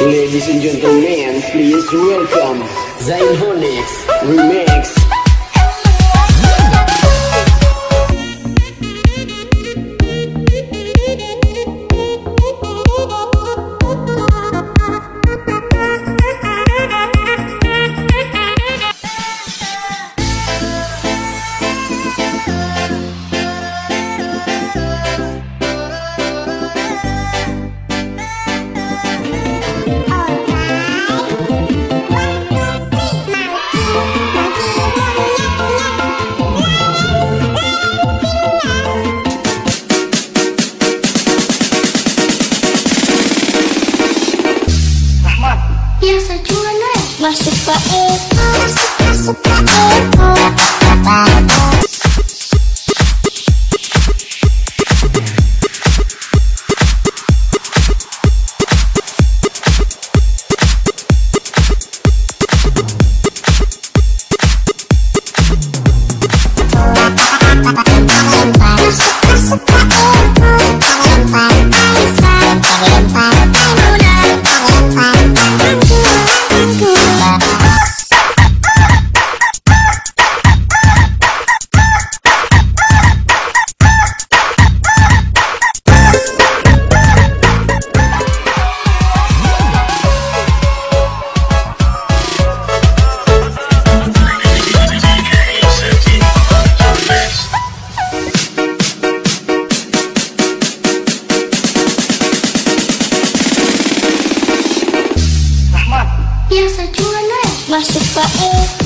Ladies and gentlemen, please welcome Zayn Remix. Cuma Masuk Pak Eko Masuk Pak Bye.